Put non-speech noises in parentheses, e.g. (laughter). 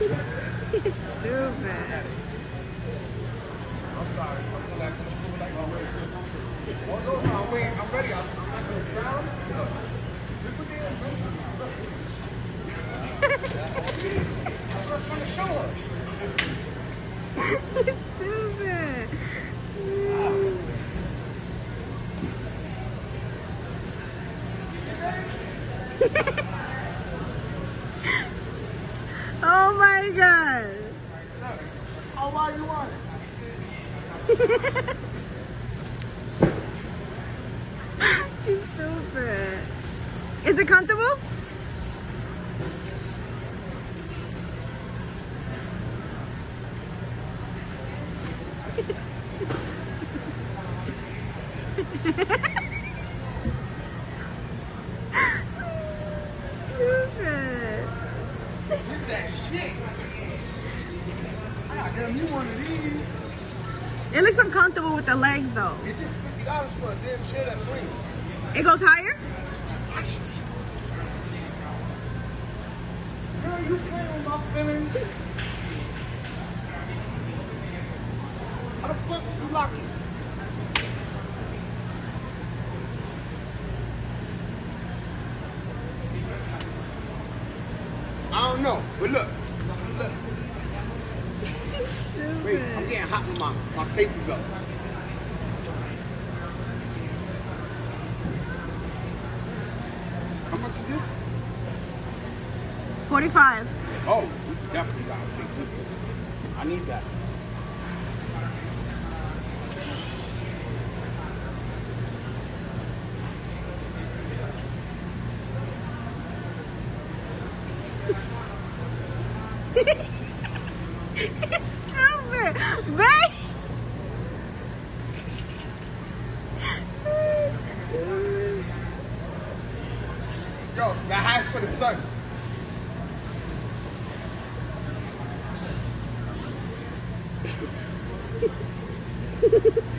Stupid. I'm sorry. Oh, no, no, I'm, waiting. I'm ready. I'm, I'm not going to drown. Look. Look at I'm trying to show her. Stupid. Mm. My god. How wild you want it? He's stupid. Is it comfortable? (laughs) This is that shit. Damn, you one of these. It looks uncomfortable with the legs though. It's just fifty dollars for a damn chair that swings. It goes higher? Girl, you playing with my feelings? How the fuck you lock it? I don't know, but look, look. Wait, I'm getting hot with my, my safety belt. How much is this? 45. Oh, we definitely gotta take this. I need that. Stupid. Babe. Yo, the hat's for the sun. (laughs)